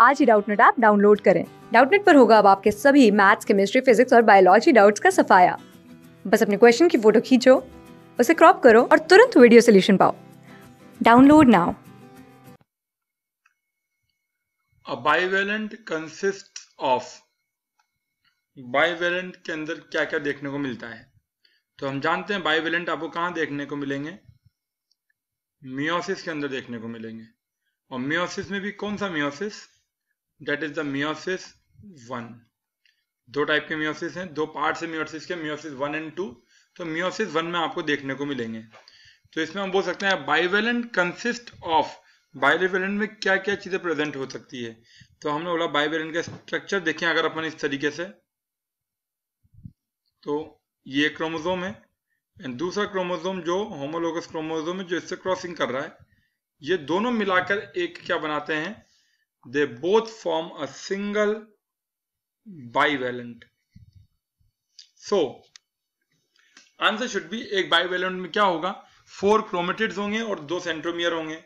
आज ही Doubtnut app download करें। डाउटनेट पर होगा अब आपके सभी मैथ्स, केमिस्ट्री, फिजिक्स और बायोलॉजी डाउट्स का सफाया। बस अपने क्वेश्चन की फ़ोटो खींचो, उसे क्रॉप करो और तुरंत वीडियो सोल्यूशन पाओ। Download now. A bivalent consists of, bivalent के अंदर क्या क्या देखने को मिलता है? तो हम जानते हैं बाइवेलेंट आपको कहाँ देखने को मिलेंगे? मियोसिस के अंदर देखने को मिलेंगे। और मियोसिस में भी कौन सा meiosis that is the meiosis one दो टाइप के मियोसिस हैं, दो पार्ट से मियोसिस के मियोसिस वन एंड टू तो मियोसिस वन में आपको देखने को मिलेंगे। तो इसमें हम बोल सकते हैं बाइवेलेंट कंसिस्ट ऑफ़ बाइवेलेंट में क्या क्या चीज़ें प्रेजेंट हो सकती है? तो हमने बोला बाइवेलेंट का स्ट्रक्चर देखें अगर अपन इस तरीके से। तो ये क्रोमोजोम है एंड दूसरा क्रोमोजोम जो होमोलोगस क्रोमोजोम है, जो इससे क्रॉसिंग कर रहा है, ये दोनों मिलाकर एक क्या बनाते हैं? They both form a single bivalent so answer should be एक बाइवेलेंट में क्या होगा? फोर क्रोमेटिड्स होंगे और दो सेंट्रोमियर होंगे।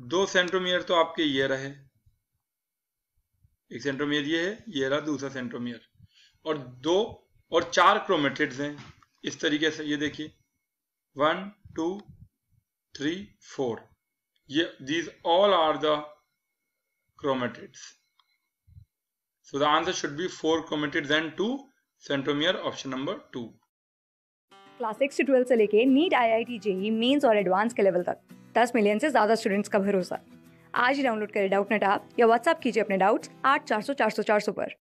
दो सेंट्रोमियर तो आपके ये रहे। एक सेंट्रोमियर ये है, ये रहा दूसरा सेंट्रोमियर और दो और चार क्रोमेटिड्स हैं। इस तरीके से, ये देखिए। वन टू थ्री फोर ये, these all are the chromatids. So, the answer should be four chromatids and two centromere, option number two. Class six से ट्वेल्थ से लेके NEET I I T JEE mains और advance के level तक। दस million से ज़्यादा स्टूडेंट्स का भरोसा। आज ही डाउनलोड करें डाउट नेट या व्हाट्सअप कीजिए अपने डाउट्स आठ चार सौ चार सौ चार सौ पर।